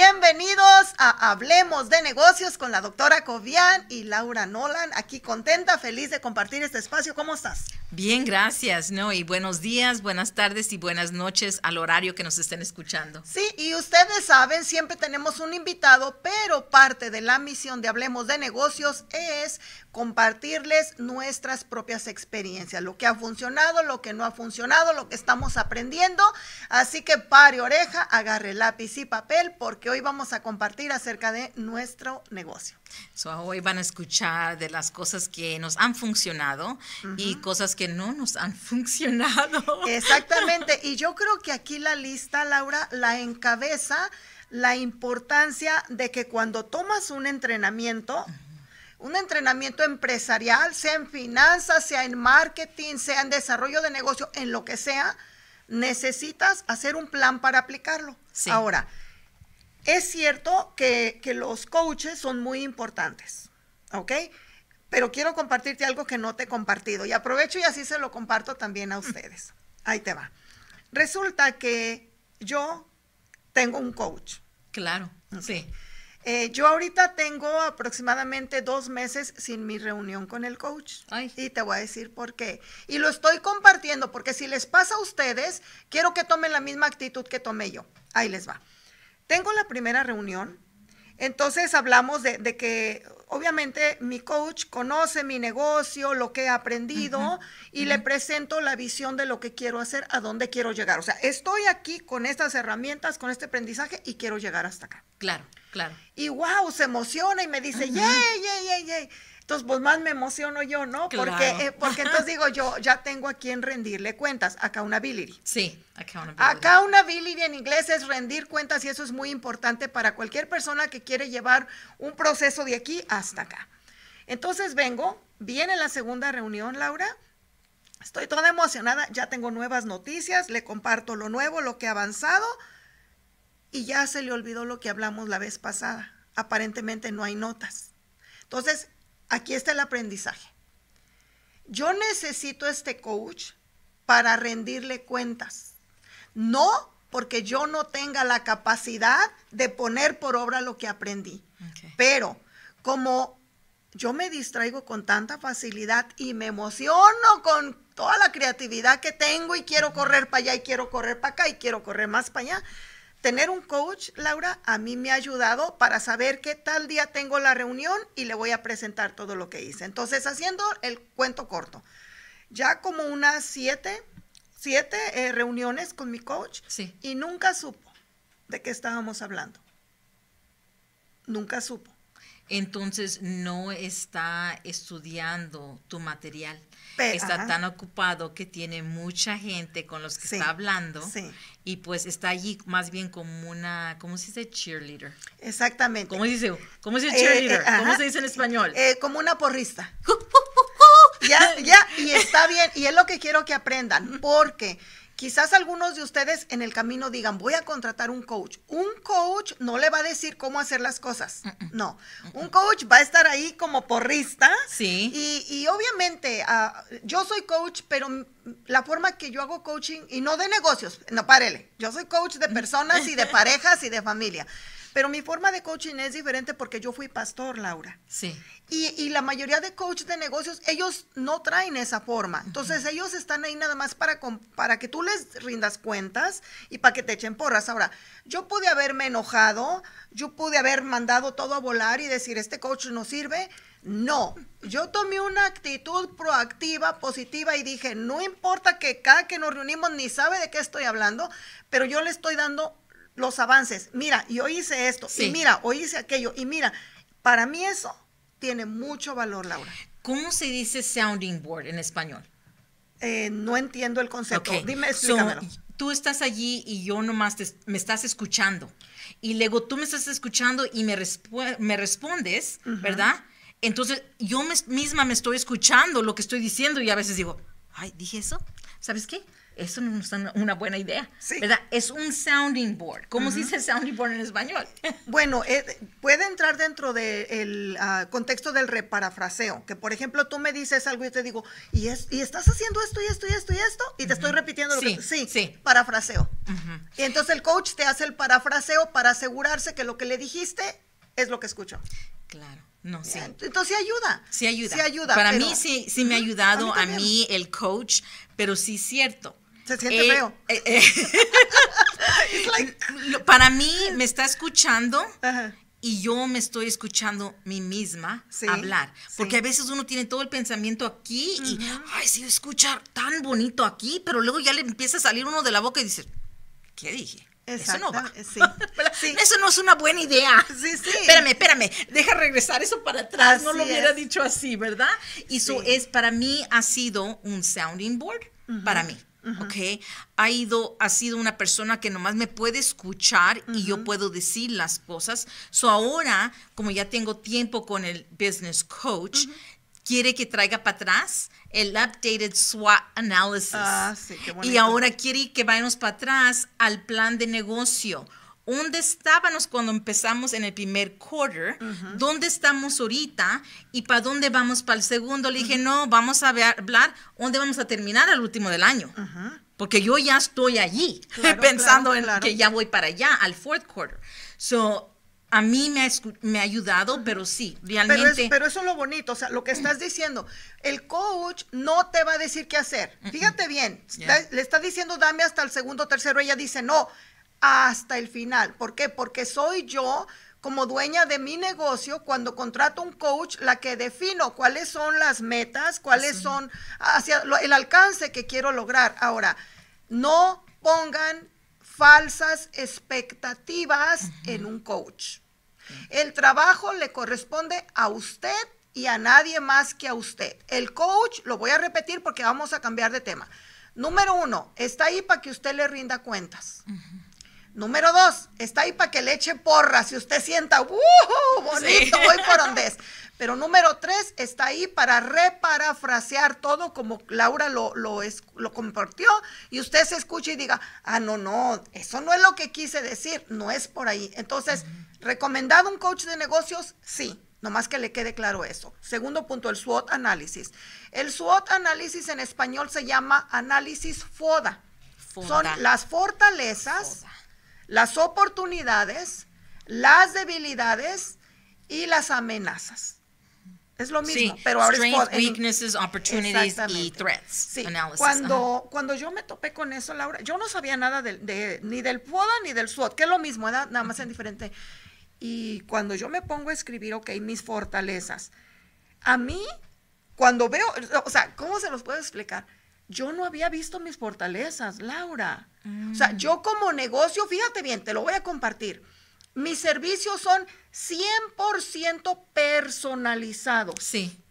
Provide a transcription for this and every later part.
Bienvenidos a Hablemos de Negocios con la doctora Cobian y Laura Nolan. Aquí contenta, feliz de compartir este espacio. ¿Cómo estás? Bien, gracias, ¿no? Y buenos días, buenas tardes y buenas noches al horario que nos estén escuchando. Sí, y ustedes saben, siempre tenemos un invitado, pero parte de la misión de Hablemos de Negocios es compartirles nuestras propias experiencias, lo que ha funcionado, lo que no ha funcionado, lo que estamos aprendiendo. Así que pare oreja, agarre lápiz y papel, porque hoy vamos a compartir acerca de nuestro negocio. Hoy van a escuchar de las cosas que nos han funcionado y cosas que no nos han funcionado. Exactamente. Y yo creo que aquí la lista, Laura, la encabeza la importancia de que cuando tomas un entrenamiento, un entrenamiento empresarial, sea en finanzas, sea en marketing, sea en desarrollo de negocio, en lo que sea, necesitas hacer un plan para aplicarlo. Ahora, es cierto que, que, los coaches son muy importantes, ¿ok? Pero quiero compartirte algo que no te he compartido y aprovecho y así se lo comparto también a ustedes. Ahí te va. Resulta que yo tengo un coach. Claro, sí. Eh, yo ahorita tengo aproximadamente dos meses sin mi reunión con el coach. Y te voy a decir por qué. Y lo estoy compartiendo porque si les pasa a ustedes, quiero que tomen la misma actitud que tomé yo. Ahí les va. Tengo la primera reunión. Entonces hablamos de, de que obviamente mi coach conoce mi negocio, lo que he aprendido y le presento la visión de lo que quiero hacer, a dónde quiero llegar. O sea, estoy aquí con estas herramientas, con este aprendizaje y quiero llegar hasta acá. Claro, claro. Y wow, se emociona y me dice, yay, yay, yay, yay. Entonces, pues más me emociono yo, ¿no? Porque, eh, porque entonces digo yo, ya tengo a quien rendirle cuentas, accountability. Sí, accountability. Accountability en inglés es rendir cuentas y eso es muy importante para cualquier persona que quiere llevar un proceso de aquí hasta acá. Entonces vengo, viene la segunda reunión, Laura. Estoy toda emocionada, ya tengo nuevas noticias, le comparto lo nuevo, lo que ha avanzado y ya se le olvidó lo que hablamos la vez pasada. Aparentemente no hay notas. Entonces, aquí está el aprendizaje. Yo necesito este coach para rendirle cuentas. No porque yo no tenga la capacidad de poner por obra lo que aprendí. Pero como yo me distraigo con tanta facilidad y me emociono con toda la creatividad que tengo y quiero correr para allá y quiero correr para acá y quiero correr más para allá, Tener un coach, Laura, a mí me ha ayudado para saber qué tal día tengo la reunión y le voy a presentar todo lo que hice. Entonces, haciendo el cuento corto, ya como unas siete, siete eh, reuniones con mi coach y nunca supo de qué estábamos hablando. Nunca supo. Entonces, no está estudiando tu material está tan ocupado que tiene mucha gente con los que está hablando y pues está allí más bien como una, ¿cómo se dice? Cheerleader. Exactamente. ¿Cómo se dice? ¿Cómo se dice eh, cheerleader? Eh, ¿Cómo se dice en español? Eh, como una porrista. ya, ya, y está bien, y es lo que quiero que aprendan, porque Quizás algunos de ustedes en el camino digan, voy a contratar un coach. Un coach no le va a decir cómo hacer las cosas. No. Un coach va a estar ahí como porrista. Sí. Y, obviamente, ah, yo soy coach, pero la forma que yo hago coaching, y no de negocios, no, párele. Yo soy coach de personas y de parejas y de familia. Pero mi forma de coaching es diferente porque yo fui pastor, Laura. Sí. Y, la mayoría de coaches de negocios, ellos no traen esa forma. Entonces, ellos están ahí nada más para, para que tú les rindas cuentas y para que te echen porras. Ahora, yo pude haberme enojado, yo pude haber mandado todo a volar y decir, este coach no sirve. No, yo tomé una actitud proactiva, positiva y dije, no importa que cada que nos reunimos ni sabe de qué estoy hablando, pero yo le estoy dando los avances. Mira, y hoy hice esto, y mira, hoy hice aquello, y mira, para mí eso tiene mucho valor, Laura. ¿Cómo se dice sounding board en español? Eh, no entiendo el concepto. Dime, explícamelo. tú estás allí y yo nomás me estás escuchando. Y luego tú me estás escuchando y me, me respondes, ¿verdad? Entonces yo misma me estoy escuchando lo que estoy diciendo y a veces digo, ay, dije eso. ¿Sabes qué? Eso no es una buena idea, ¿verdad? Es un sounding board. ¿Cómo se dice sounding board en español? Bueno, eh, puede entrar dentro del ah, contexto del reparafraseo, que por ejemplo tú me dices algo y te digo, y, es, y estás haciendo esto y esto y esto y esto, y te estoy repitiendo lo Sí, que sí, sí. parafraseo. Y entonces el coach te hace el parafraseo para asegurarse que lo que le dijiste es lo que escuchó. Claro. No, sí. Entonces sí ayuda. Sí ayuda. Sí ayuda. Para pero- mí sí, sí me ha ayudado a también. mí, el coach, pero sí es cierto. Se siente Eh, feo. eh, eh, like- para mí me está escuchando Ajá. y yo me estoy escuchando mí misma Sí, hablar. Porque sí. a veces uno tiene todo el pensamiento aquí y, ay, sí, escucha tan bonito aquí, pero luego ya le empieza a salir uno de la boca y dice, ¿qué dije? Eso no va. Eso no es una buena idea. Sí, sí. Espérame, espérame. Deja regresar eso para atrás. no lo hubiera es. dicho así, ¿verdad? Y eso Sí. es, para mí, ha sido un sounding board para mí. ¿Ok? Ha, ido, ha sido una persona que nomás me puede escuchar y yo puedo decir las cosas. So ahora, como ya tengo tiempo con el business coach, quiere que traiga para atrás el updated SWOT analysis. Ah, sí, qué Y ahora quiere que vayamos para atrás al plan de negocio. ¿Dónde estábamos cuando empezamos en el primer quarter? ¿Dónde estamos ahorita? ¿Y para dónde vamos para el segundo? Le dije, no, vamos a ver- hablar dónde vamos a terminar al último del año. Porque yo ya estoy allí, Claro, pensando claro, en claro. que ya voy para allá, al fourth quarter. So, a mí me ha, me ha ayudado, pero sí, Pero, realmente. es- pero eso es lo bonito, o sea, lo que estás diciendo, el coach no te va a decir qué hacer. Fíjate bien, Yeah. le está diciendo dame hasta el segundo, tercero, ella dice no, hasta el final. ¿Por qué? Porque soy yo como dueña de mi negocio cuando contrato un coach la que defino cuáles son las metas, cuáles son hacia lo- el alcance que quiero lograr. Ahora, no pongan falsas expectativas en un coach. El trabajo le corresponde a usted y a nadie más que a usted. El coach, lo voy a repetir porque vamos a cambiar de tema. Número uno, está ahí para que usted le rinda cuentas. Número dos, está ahí para que le eche porras si usted sienta, ¡uh! Bonito, Sí. voy por donde es. Pero número tres, está ahí para reparafrasear todo como Laura lo, lo, es- lo compartió y usted se escucha y diga, ah, no, no, eso no es lo que quise decir, no es por ahí. Entonces, ¿recomendado un coach de negocios? Sí, nomás que le quede claro eso. Segundo punto, el SWOT análisis. El SWOT análisis en español se llama análisis FODA. Foda. Son las fortalezas, Foda. Las oportunidades, las debilidades y las amenazas. Es lo mismo, Sí, pero ahora es. En- weaknesses, opportunities y threats. Sí, analysis. cuando, cuando yo me topé con eso, Laura, yo no sabía nada de, ni del FODA ni del SWOT, que es lo mismo, ¿verdad? nada más en diferente. Y cuando yo me pongo a escribir, ok, mis fortalezas, a mí, cuando veo, o sea, ¿cómo se los puedo explicar? Yo no había visto mis fortalezas, Laura. O sea, yo como negocio, fíjate bien, te lo voy a compartir. Mis servicios son 100% personalizados. Sí.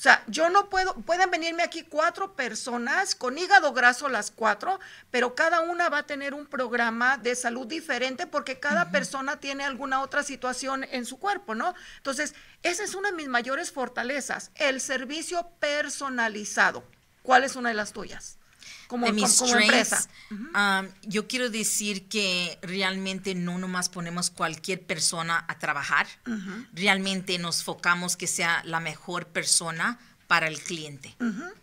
O sea, yo no puedo, pueden venirme aquí cuatro personas con hígado graso las cuatro, pero cada una va a tener un programa de salud diferente porque cada persona tiene alguna otra situación en su cuerpo, ¿no? Entonces, esa es una de mis mayores fortalezas, el servicio personalizado. ¿Cuál es una de las tuyas? Como, de mis como- como empresa. um, yo quiero decir que realmente no nomás ponemos cualquier persona a trabajar, realmente nos focamos que sea la mejor persona para el cliente,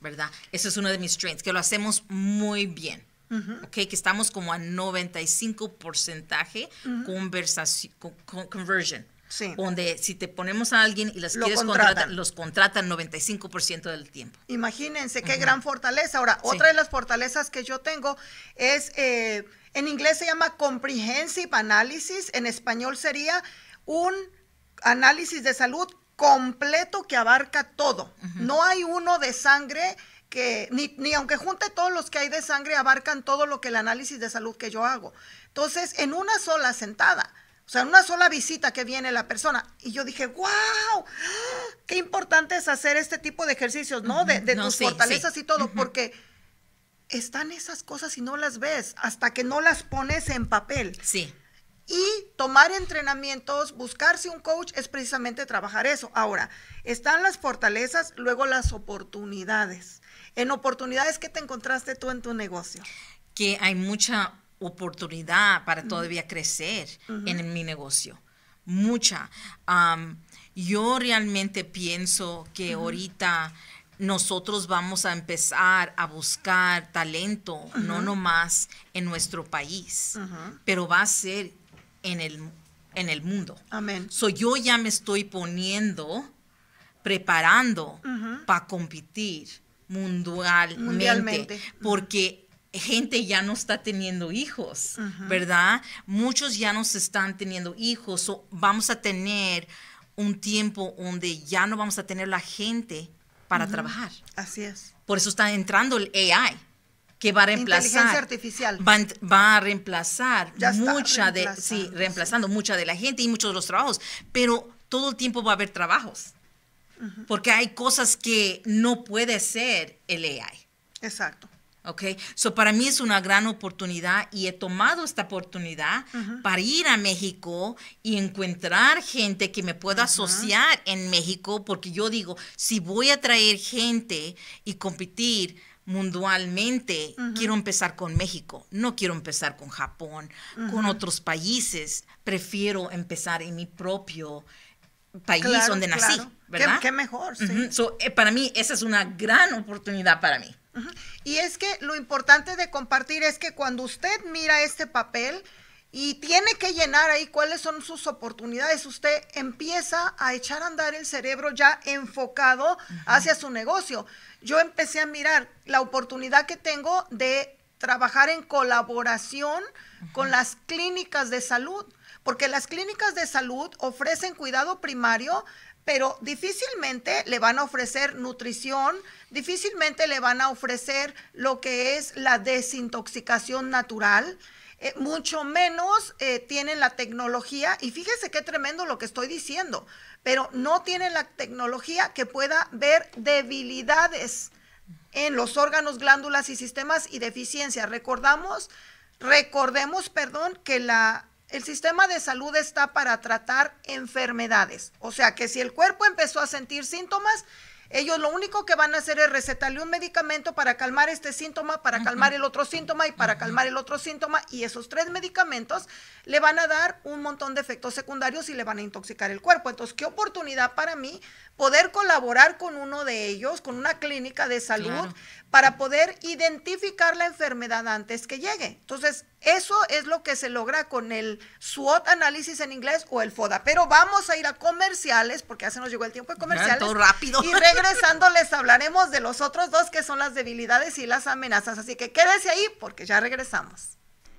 ¿verdad? Eso es uno de mis strengths, que lo hacemos muy bien. ¿ok? Que estamos como a 95 porcentaje conversaci- con- con- conversion. Sí. Donde si te ponemos a alguien y las Lo quieres contratan. contratar, los contratan 95% del tiempo. Imagínense qué gran fortaleza. Ahora, otra de las fortalezas que yo tengo es, eh, en inglés se llama comprehensive analysis, en español sería un análisis de salud completo que abarca todo. No hay uno de sangre que, ni, ni aunque junte todos los que hay de sangre, abarcan todo lo que el análisis de salud que yo hago. Entonces, en una sola sentada. O sea, en una sola visita que viene la persona. Y yo dije, wow, qué importante es hacer este tipo de ejercicios, ¿no? De, de No, tus sí, fortalezas sí. y todo, porque están esas cosas y no las ves hasta que no las pones en papel. Sí. Y tomar entrenamientos, buscarse un coach es precisamente trabajar eso. Ahora, están las fortalezas, luego las oportunidades. En oportunidades, ¿qué te encontraste tú en tu negocio? que hay mucha oportunidad para todavía crecer en mi negocio. Mucha. Yo realmente pienso que ahorita nosotros vamos a empezar a buscar talento, no nomás en nuestro país, pero va a ser en el, en el mundo. Amén. So yo ya me estoy poniendo, preparando para competir mundialmente, Mundialmente. porque gente ya no está teniendo hijos, ¿verdad? Muchos ya no se están teniendo hijos, so vamos a tener un tiempo donde ya no vamos a tener la gente para trabajar. Así es. Por eso está entrando el AI, que va a reemplazar. Inteligencia artificial. Va, a ent- va a reemplazar Ya mucha de, reemplazando, sí, reemplazando mucha de la gente y muchos de los trabajos. Pero todo el tiempo va a haber trabajos. Porque hay cosas que no puede hacer el AI. Exacto. ¿Ok? So para mí es una gran oportunidad y he tomado esta oportunidad para ir a México y encontrar gente que me pueda asociar en México, porque yo digo, si voy a traer gente y competir mundialmente, quiero empezar con México, no quiero empezar con Japón, con otros países, prefiero empezar en mi propio país Claro, donde nací, claro. ¿verdad? qué mejor, sí. So, eh, para mí esa es una gran oportunidad para mí. Y es que lo importante de compartir es que cuando usted mira este papel y tiene que llenar ahí cuáles son sus oportunidades, usted empieza a echar a andar el cerebro ya enfocado hacia su negocio. Yo empecé a mirar la oportunidad que tengo de trabajar en colaboración con las clínicas de salud, porque las clínicas de salud ofrecen cuidado primario, pero difícilmente le van a ofrecer nutrición, difícilmente le van a ofrecer lo que es la desintoxicación natural. eh, mucho menos eh, tienen la tecnología, y fíjese qué tremendo lo que estoy diciendo, pero no tienen la tecnología que pueda ver debilidades en los órganos, glándulas y sistemas y deficiencias. Recordamos, recordemos, perdón, que la, el sistema de salud está para tratar enfermedades. O sea que si el cuerpo empezó a sentir síntomas, ellos lo único que van a hacer es recetarle un medicamento para calmar este síntoma, para calmar el otro síntoma y para calmar el otro síntoma. Y esos tres medicamentos le van a dar un montón de efectos secundarios y le van a intoxicar el cuerpo. Entonces, qué oportunidad para mí poder colaborar con uno de ellos, con una clínica de salud, Claro. para poder identificar la enfermedad antes que llegue. Entonces, eso es lo que se logra con el SWOT análisis en inglés o el FODA. Pero vamos a ir a comerciales, porque ya se nos llegó el tiempo de comerciales. todo rápido. Y regresando les hablaremos de los otros dos que son las debilidades y las amenazas. Así que quédese ahí porque ya regresamos.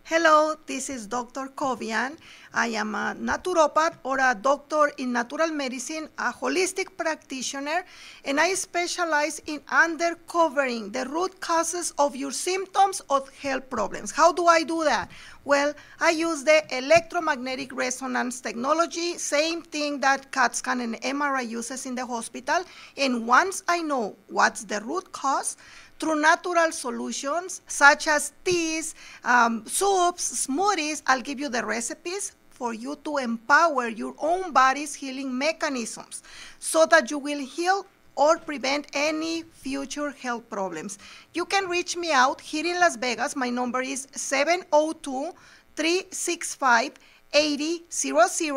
Hello, this is Dr. Kovian. I am a naturopath or a doctor in natural medicine, a holistic practitioner, and I specialize in uncovering the root causes of your symptoms of health problems. How do I do that? Well, I use the electromagnetic resonance technology, same thing that CAT scan and MRI uses in the hospital. And once I know what's the root cause, through natural solutions such as teas, um, soups, smoothies. I'll give you the recipes for you to empower your own body's healing mechanisms so that you will heal or prevent any future health problems. You can reach me out here in Las Vegas. My number is 702 365 8000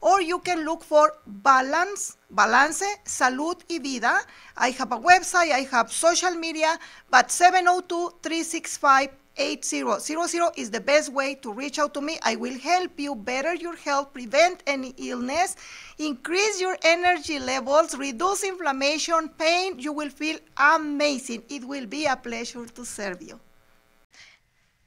or you can look for Balance, Balance, Salud y Vida. I have a website, I have social media, but 702-365-8000 is the best way to reach out to me. I will help you better your health, prevent any illness, increase your energy levels, reduce inflammation, pain. You will feel amazing. It will be a pleasure to serve you.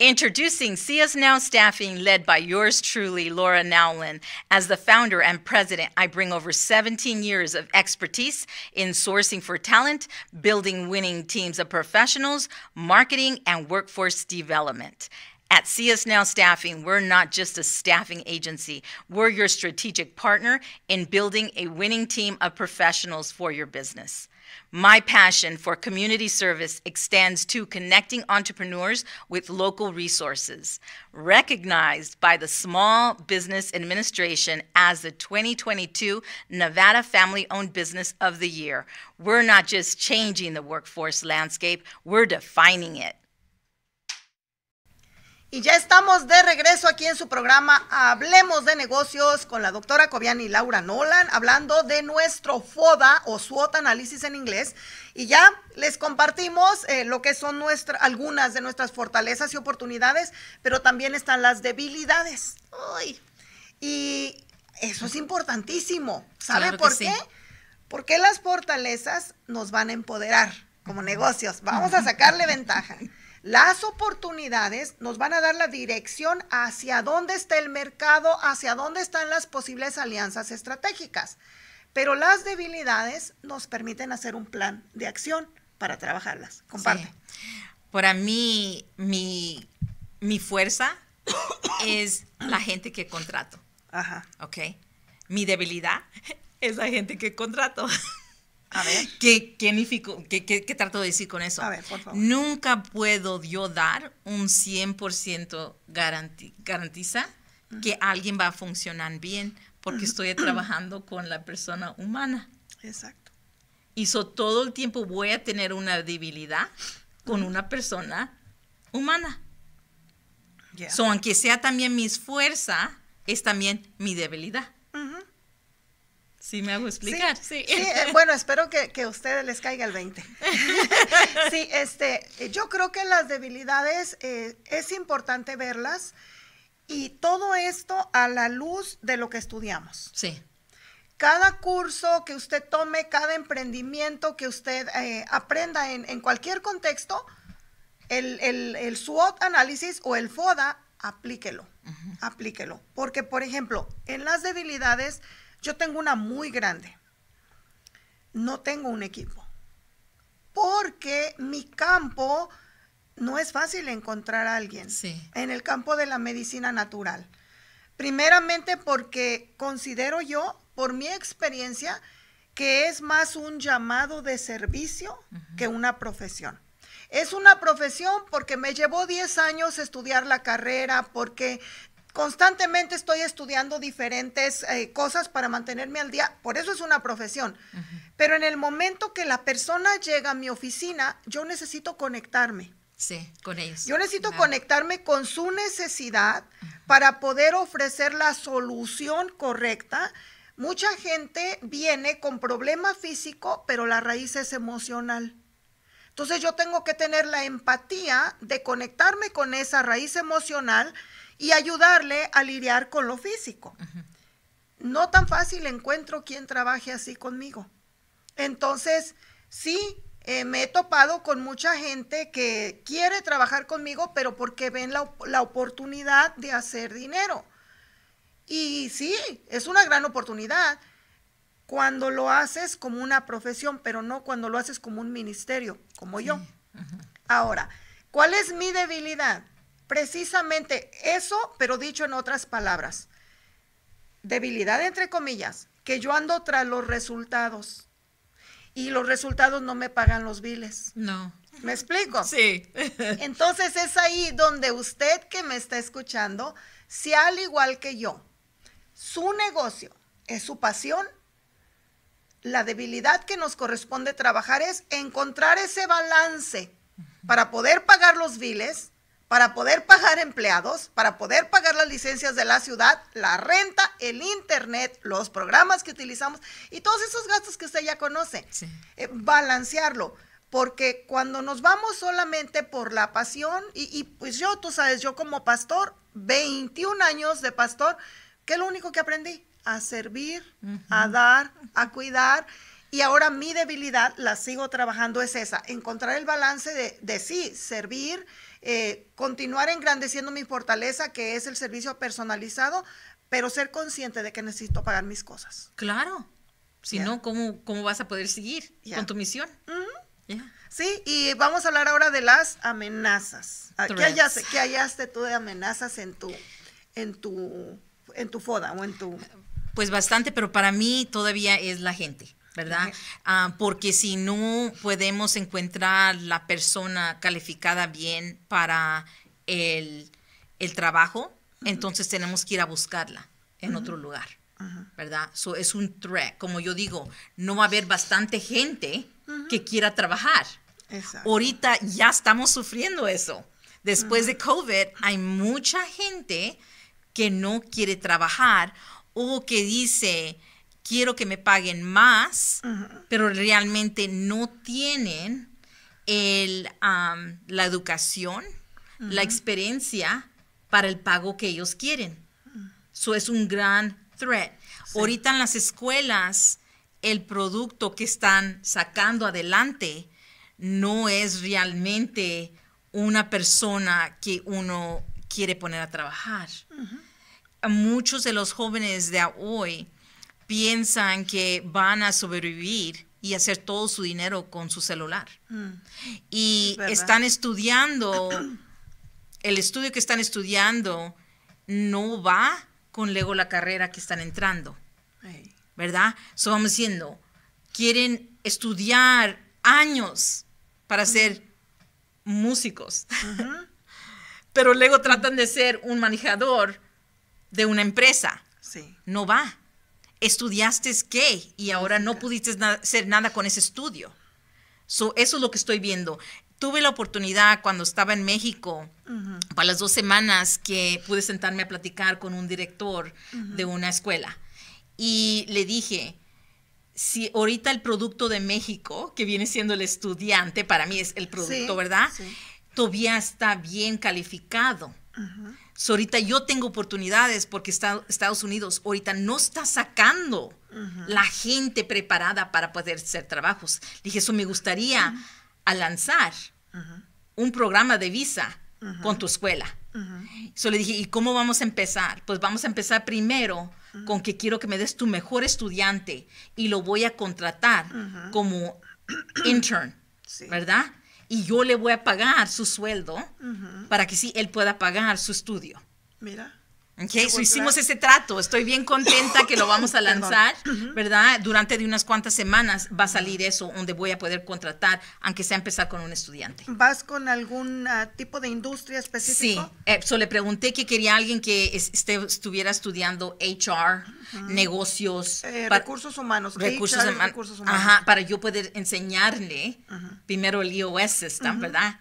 Introducing Us Now Staffing, led by yours truly, Laura Nowlin. As the founder and president, I bring over 17 years of expertise in sourcing for talent, building winning teams of professionals, marketing, and workforce development. At Us Now Staffing, we're not just a staffing agency, we're your strategic partner in building a winning team of professionals for your business. My passion for community service extends to connecting entrepreneurs with local resources. Recognized by the Small Business Administration as the 2022 Nevada Family Owned Business of the Year, we're not just changing the workforce landscape, we're defining it. Y ya estamos de regreso aquí en su programa Hablemos de negocios con la doctora Cobian y Laura Nolan, hablando de nuestro FODA o SWOT análisis en inglés. Y ya les compartimos eh, lo que son nuestras algunas de nuestras fortalezas y oportunidades, pero también están las debilidades. Y eso es importantísimo. ¿Sabe por qué? Porque las fortalezas nos van a empoderar como negocios. Vamos a sacarle ventaja. Las oportunidades nos van a dar la dirección hacia dónde está el mercado, hacia dónde están las posibles alianzas estratégicas. Pero las debilidades nos permiten hacer un plan de acción para trabajarlas. Comparte. Para mí, mi, mi fuerza es la gente que contrato. Ajá. ¿Ok? Mi debilidad es la gente que contrato. A ver. ¿Qué, qué, trato de decir con eso? A ver, por favor. Nunca puedo yo dar un 100% garantiza que alguien va a funcionar bien porque estoy trabajando con la persona humana. Exacto. Y so, todo el tiempo voy a tener una debilidad con una persona humana. So, aunque sea también mi fuerza, es también mi debilidad. Sí, me hago explicar. Sí, eh, bueno, espero que, a ustedes les caiga el 20. sí, este, yo creo que las debilidades eh, es importante verlas y todo esto a la luz de lo que estudiamos. Sí. Cada curso que usted tome, cada emprendimiento que usted eh, aprenda en, cualquier contexto, el, el, SWOT análisis o el FODA, aplíquelo, aplíquelo. Porque, por ejemplo, en las debilidades yo tengo una muy grande. No tengo un equipo. Porque mi campo no es fácil encontrar a alguien en el campo de la medicina natural. Primeramente porque considero yo, por mi experiencia, que es más un llamado de servicio que una profesión. Es una profesión porque me llevó 10 años estudiar la carrera, porque constantemente estoy estudiando diferentes eh, cosas para mantenerme al día, por eso es una profesión. Pero en el momento que la persona llega a mi oficina, yo necesito conectarme. Sí, con ellos. Yo necesito conectarme con su necesidad para poder ofrecer la solución correcta. Mucha gente viene con problema físico, pero la raíz es emocional. Entonces yo tengo que tener la empatía de conectarme con esa raíz emocional y ayudarle a lidiar con lo físico. No tan fácil encuentro quien trabaje así conmigo. Entonces, sí, eh, me he topado con mucha gente que quiere trabajar conmigo, pero porque ven la, la, oportunidad de hacer dinero. Y sí, es una gran oportunidad cuando lo haces como una profesión, pero no cuando lo haces como un ministerio, como yo. Ahora, ¿cuál es mi debilidad? Precisamente eso, pero dicho en otras palabras. Debilidad entre comillas, que yo ando tras los resultados y los resultados no me pagan los biles. No. ¿Me explico? Sí. Entonces es ahí donde usted que me está escuchando, si al igual que yo, su negocio es su pasión, la debilidad que nos corresponde trabajar es encontrar ese balance para poder pagar los biles para poder pagar empleados, para poder pagar las licencias de la ciudad, la renta, el internet, los programas que utilizamos y todos esos gastos que usted ya conoce. Eh, balancearlo. Porque cuando nos vamos solamente por la pasión, y, pues yo, tú sabes, yo como pastor, 21 años de pastor, ¿qué es lo único que aprendí? A servir, a dar, a cuidar. Y ahora mi debilidad, la sigo trabajando, es esa, encontrar el balance de, de sí, servir, eh, continuar engrandeciendo mi fortaleza, que es el servicio personalizado, pero ser consciente de que necesito pagar mis cosas. Claro. Si no, ¿cómo, ¿cómo vas a poder seguir con tu misión? Sí, y vamos a hablar ahora de las amenazas. Ah, ¿Qué hallaste, ¿Qué hallaste tú de amenazas en tu, en tu, en tu FODA o en tu... Pues bastante, pero para mí todavía es la gente. ¿Verdad? Ah, porque si no podemos encontrar la persona calificada bien para el, trabajo, entonces tenemos que ir a buscarla en otro lugar, ¿verdad? So, es un threat, como yo digo, no va a haber bastante gente que quiera trabajar. Ahorita ya estamos sufriendo eso. Después de COVID, hay mucha gente que no quiere trabajar o que dice, quiero que me paguen más, pero realmente no tienen el, la educación, la experiencia para el pago que ellos quieren. Eso es un gran threat. Ahorita en las escuelas, el producto que están sacando adelante no es realmente una persona que uno quiere poner a trabajar. Muchos de los jóvenes de hoy piensan que van a sobrevivir y hacer todo su dinero con su celular. Mm. Y están estudiando, el estudio que están estudiando no va con luego la carrera que están entrando. ¿Verdad? So vamos diciendo, quieren estudiar años para ser músicos, pero luego tratan de ser un manejador de una empresa. Sí. No va. Estudiaste qué y ahora no pudiste hacer nada con ese estudio. So, eso es lo que estoy viendo. Tuve la oportunidad cuando estaba en México, para las dos semanas, que pude sentarme a platicar con un director de una escuela. Y le dije, si ahorita el producto de México, que viene siendo el estudiante, para mí es el producto, ¿verdad? Todavía está bien calificado. Ahorita yo tengo oportunidades porque Estados Unidos ahorita no está sacando la gente preparada para poder hacer trabajos. dije, eso me gustaría lanzar un programa de visa con tu escuela. Uh le dije, ¿y cómo vamos a empezar? Pues vamos a empezar primero con que quiero que me des tu mejor estudiante y lo voy a contratar como intern, ¿verdad? Y yo le voy a pagar su sueldo para que sí, él pueda pagar su estudio. Mira. Okay, hicimos ese trato. Estoy bien contenta que lo vamos a lanzar, ¿verdad? Durante de unas cuantas semanas va a salir eso, donde voy a poder contratar, aunque sea empezar con un estudiante. ¿Vas con algún ah, tipo de industria específica? Sí, eh, le pregunté que quería alguien que estuviera estudiando HR, negocios. Eh, recursos humanos. Recursos, recursos, humanos. Ajá, para yo poder enseñarle primero el EOS System, ¿verdad?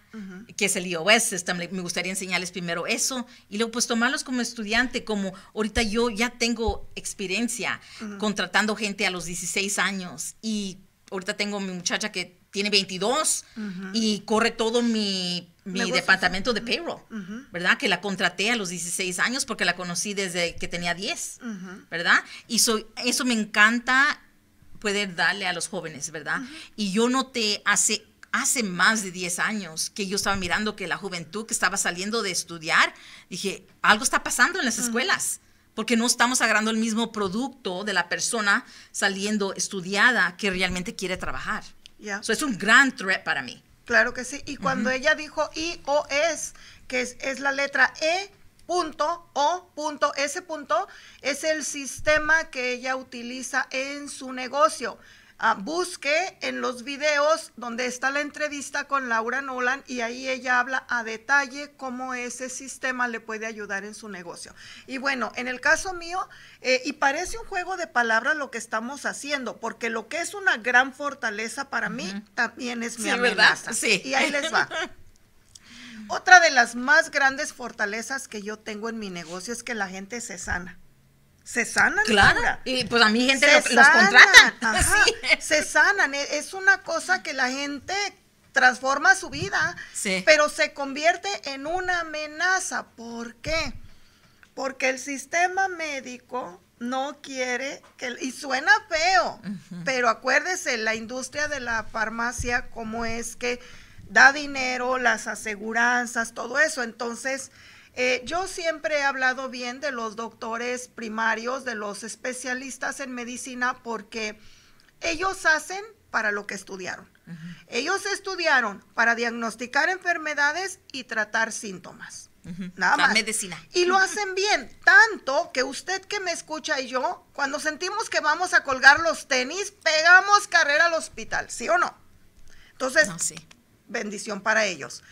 Que es el EOS System. Me gustaría enseñarles primero eso y luego pues tomarlos como estudiante, como ahorita yo ya tengo experiencia contratando gente a los 16 años y ahorita tengo mi muchacha que tiene 22 y corre todo mi, departamento de payroll, ¿verdad? Que la contraté a los 16 años porque la conocí desde que tenía 10, ¿verdad? Y eso me encanta poder darle a los jóvenes, ¿verdad? Y yo noté hace, hace más de 10 años que yo estaba mirando que la juventud que estaba saliendo de estudiar, dije, algo está pasando en las escuelas porque no estamos agarrando el mismo producto de la persona saliendo estudiada que realmente quiere trabajar. Eso es un gran threat para mí. Claro que sí. Y cuando ella dijo IOS, que es, es la letra E punto o punto S punto, es el sistema que ella utiliza en su negocio. Ah, busque en los videos donde está la entrevista con Laura Nolan y ahí ella habla a detalle cómo ese sistema le puede ayudar en su negocio. Y bueno, en el caso mío, eh, y parece un juego de palabras lo que estamos haciendo, porque lo que es una gran fortaleza para mí también es mi sí, amenaza. Sí. Y ahí les va. Otra de las más grandes fortalezas que yo tengo en mi negocio es que la gente se sana se sanan. Claro. Y pues a mi gente los, contratan. Se sanan. E, es una cosa que la gente transforma su vida, pero se convierte en una amenaza. ¿Por qué? Porque el sistema médico no quiere que, y suena feo, pero acuérdese, la industria de la farmacia, como es que da dinero, las aseguranzas, todo eso. Entonces, eh, yo siempre he hablado bien de los doctores primarios, de los especialistas en medicina, porque ellos hacen para lo que estudiaron. Ellos estudiaron para diagnosticar enfermedades y tratar síntomas. Nada más. medicina. Y lo hacen bien, tanto que usted que me escucha y yo, cuando sentimos que vamos a colgar los tenis, pegamos carrera al hospital, ¿sí o no? Entonces, bendición para ellos.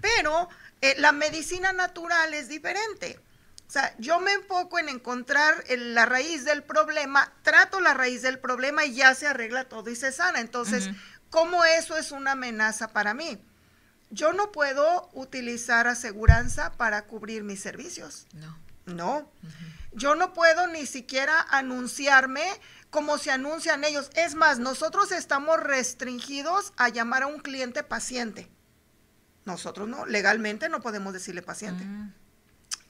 Pero eh, la medicina natural es diferente. O sea, yo me enfoco en encontrar la raíz del problema, trato la raíz del problema y ya se arregla todo y se sana. Entonces, ¿cómo eso es una amenaza para mí? yo no puedo utilizar aseguranza para cubrir mis servicios. No. No. Yo no puedo ni siquiera anunciarme como se anuncian ellos. Es más, nosotros estamos restringidos a llamar a un cliente paciente. Nosotros no, legalmente no podemos decirle paciente. Mm.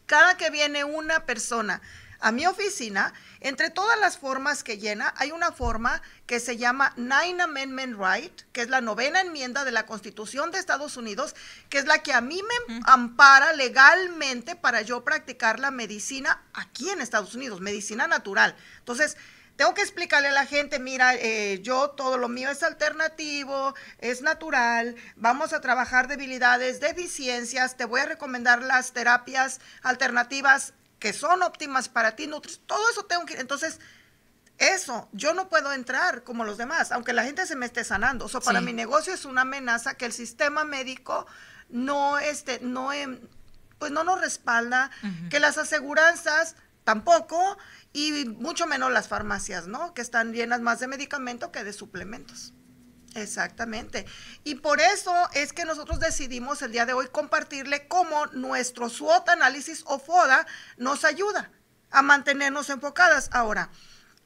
Cada que viene una persona a mi oficina, entre todas las formas que llena, hay una forma que se llama Nine Amendment Right, que es la novena enmienda de la Constitución de Estados Unidos, que es la que a mí me ampara legalmente para yo practicar la medicina aquí en Estados Unidos, medicina natural. Entonces, tengo que explicarle a la gente, mira, eh, yo todo lo mío es alternativo, es natural, vamos a trabajar debilidades, deficiencias, te voy a recomendar las terapias alternativas que son óptimas para ti, todo eso tengo que... Entonces, eso, yo no puedo entrar como los demás, aunque la gente se me esté sanando. O sea, para mi negocio es una amenaza que el sistema médico no, este, no, em, pues no nos respalda, que las aseguranzas tampoco, y mucho menos las farmacias, ¿no? Que están llenas más de medicamento que de suplementos. Exactamente. Y por eso es que nosotros decidimos el día de hoy compartirle cómo nuestro SWOT análisis o FODA nos ayuda a mantenernos enfocadas. Ahora,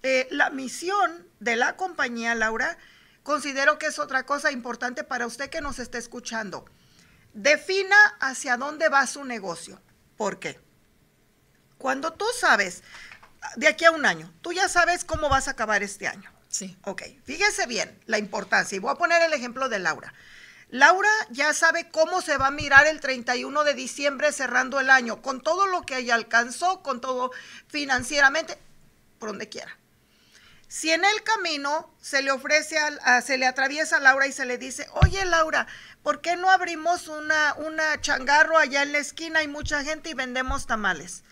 eh, la misión de la compañía, Laura, considero que es otra cosa importante para usted que nos esté escuchando. Defina hacia dónde va su negocio. ¿Por qué? Cuando tú sabes, de aquí a un año, tú ya sabes cómo vas a acabar este año Sí. Ok, fíjese bien la importancia. Y voy a poner el ejemplo de Laura. Laura ya sabe cómo se va a mirar el 31 de diciembre cerrando el año, con todo lo que ella alcanzó, con todo financieramente, por donde quiera. Si en el camino se le ofrece, a, se le atraviesa a Laura y se le dice, oye Laura, ¿por qué no abrimos una, una changarro allá en la esquina? Hay mucha gente y vendemos tamales.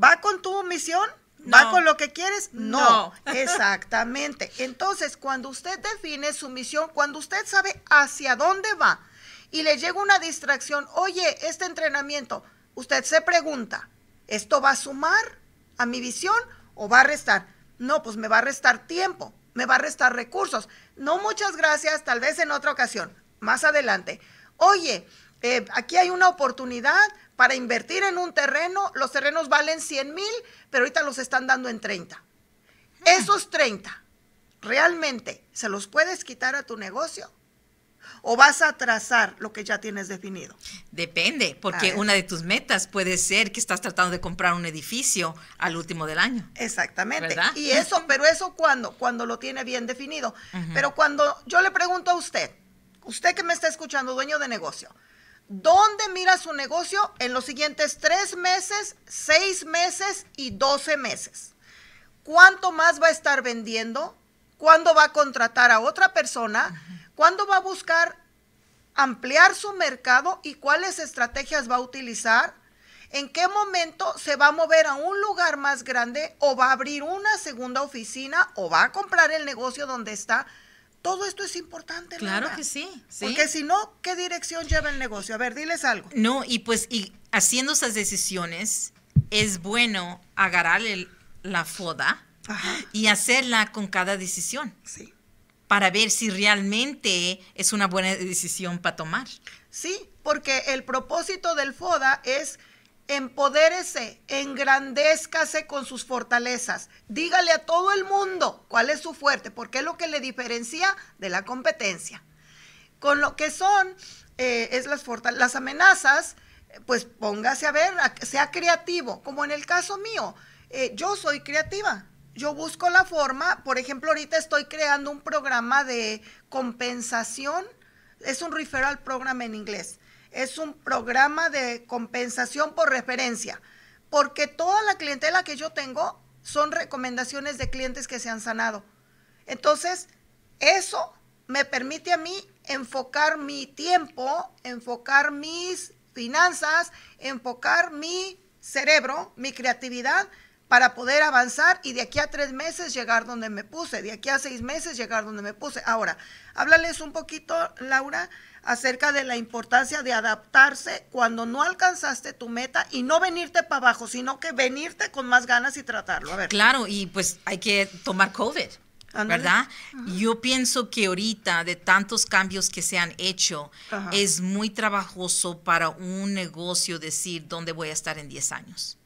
¿Va con tu misión? ¿Va con lo que quieres? No. Exactamente. Entonces, cuando usted define su misión, cuando usted sabe hacia dónde va y le llega una distracción, oye, este entrenamiento, usted se pregunta, ¿esto va a sumar a mi visión o va a restar? No, pues me va a restar tiempo, me va a restar recursos. No, muchas gracias, tal vez en otra ocasión, más adelante. Oye, eh, aquí hay una oportunidad para invertir en un terreno, los terrenos valen 100 mil, pero ahorita los están dando en 30. Esos 30, ¿realmente se los puedes quitar a tu negocio? ¿O vas a trazar lo que ya tienes definido? Depende, porque una de tus metas puede ser que estás tratando de comprar un edificio al último del año. Exactamente. Y eso, pero eso cuando, cuando lo tiene bien definido. Pero cuando yo le pregunto a usted, usted que me está escuchando, dueño de negocio, ¿Dónde mira su negocio? En los siguientes tres meses, seis meses y doce meses. ¿Cuánto más va a estar vendiendo? ¿Cuándo va a contratar a otra persona? ¿Cuándo va a buscar ampliar su mercado y cuáles estrategias va a utilizar? ¿En qué momento se va a mover a un lugar más grande o va a abrir una segunda oficina o va a comprar el negocio donde está? Todo esto es importante. Claro que sí, Porque si no, ¿qué dirección lleva el negocio? A ver, diles algo. No, y pues y haciendo esas decisiones, es bueno agarrar la foda y hacerla con cada decisión. Sí. Para ver si realmente es una buena decisión para tomar. Sí, porque el propósito del FODA es empodérese, engrandézcase con sus fortalezas. Dígale a todo el mundo cuál es su fuerte, porque es lo que le diferencia de la competencia. Con lo que son eh, es las, las amenazas, pues póngase a ver, sea creativo, como en el caso mío. Eh, yo soy creativa. Yo busco la forma, por ejemplo, ahorita estoy creando un programa de compensación, es un referral program en inglés es un programa de compensación por referencia, porque toda la clientela que yo tengo son recomendaciones de clientes que se han sanado. Entonces, eso me permite a mí enfocar mi tiempo, enfocar mis finanzas, enfocar mi cerebro, mi creatividad para poder avanzar y de aquí a tres meses llegar donde me puse, de aquí a seis meses llegar donde me puse. Ahora, háblales un poquito, Laura, acerca de la importancia de adaptarse cuando no alcanzaste tu meta y no venirte para abajo, sino que venirte con más ganas y tratarlo. A ver. Claro, y pues hay que tomar COVID. ¿verdad? Yo pienso que ahorita, de tantos cambios que se han hecho, es muy trabajoso para un negocio decir dónde voy a estar en 10 años.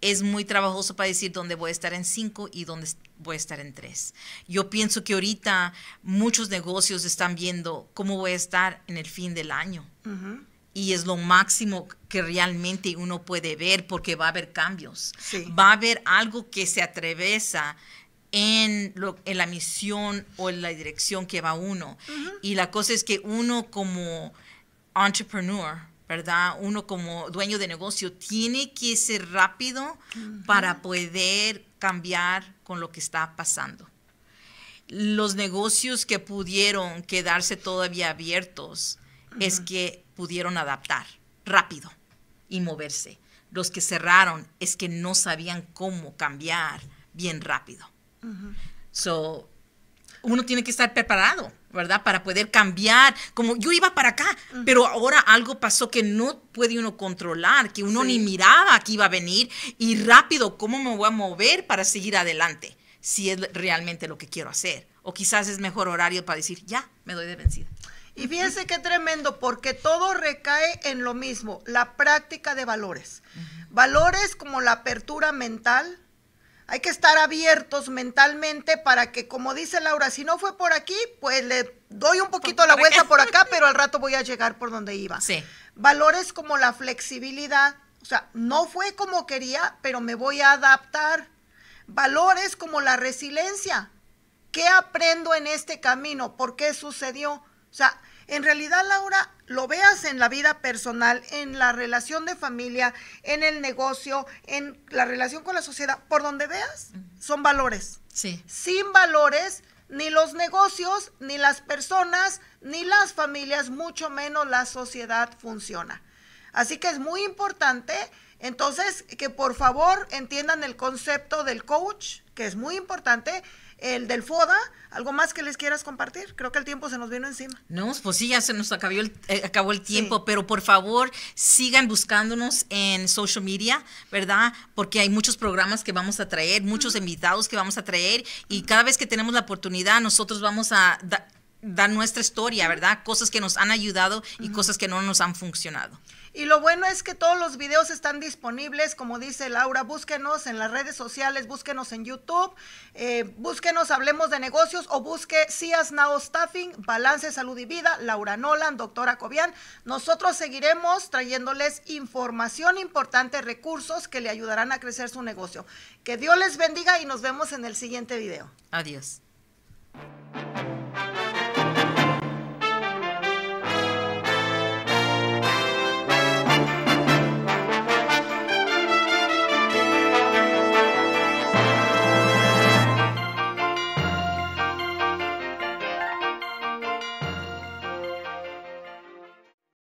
Es muy trabajoso para decir dónde voy a estar en 5 y dónde voy a estar en 3. Yo pienso que ahorita muchos negocios están viendo cómo voy a estar en el fin del año. Y es lo máximo que realmente uno puede ver porque va a haber cambios. Va a haber algo que se en, lo, en la misión o en la dirección que va uno. Y la cosa es que uno como entrepreneur, ¿verdad? Uno como dueño de negocio tiene que ser rápido para poder cambiar con lo que está pasando. Los negocios que pudieron quedarse todavía abiertos es que pudieron adaptar rápido y moverse. Los que cerraron es que no sabían cómo cambiar bien rápido. So, uno tiene que estar preparado, ¿verdad? Para poder cambiar. Como yo iba para acá, pero ahora algo pasó que no puede uno controlar, que uno ni miraba que iba a venir y rápido, ¿cómo me voy a mover para seguir adelante? Si es realmente lo que quiero hacer. O quizás es mejor horario para decir, ya, me doy de vencida. Y fíjense qué tremendo, porque todo recae en lo mismo, la práctica de valores. Valores como la apertura mental, hay que estar abiertos mentalmente para que, como dice Laura, si no fue por aquí, pues le doy un poquito la vuelta por acá, pero al rato voy a llegar por donde iba. Sí. Valores como la flexibilidad, o sea, no fue como quería, pero me voy a adaptar. Valores como la resiliencia. ¿Qué aprendo en este camino? ¿Por qué sucedió? O sea, en realidad, Laura, lo veas en la vida personal, en la relación de familia, en el negocio, en la relación con la sociedad, por donde veas, son valores. Sí. Sin valores, ni los negocios, ni las personas, ni las familias, mucho menos la sociedad funciona. Así que es muy importante, entonces, que por favor entiendan el concepto del coach, que es muy importante, el del FODA. ¿Algo más que les quieras compartir? Creo que el tiempo se nos vino encima. No, pues sí, ya se nos acabó el, eh, acabó el tiempo, pero por favor sigan buscándonos en social media, ¿verdad? Porque hay muchos programas que vamos a traer, muchos invitados que vamos a traer y cada vez que tenemos la oportunidad nosotros vamos a dar nuestra historia, ¿verdad? Cosas que nos han ayudado y cosas que no nos han funcionado. Y lo bueno es que todos los videos están disponibles, como dice Laura, búsquenos en las redes sociales, búsquenos en YouTube, eh, búsquenos, hablemos de negocios o busque CIAS Now Staffing, Balance Salud y Vida, Laura Nolan, doctora Cobian. Nosotros seguiremos trayéndoles información importante, recursos que le ayudarán a crecer su negocio. Que Dios les bendiga y nos vemos en el siguiente video. Adiós.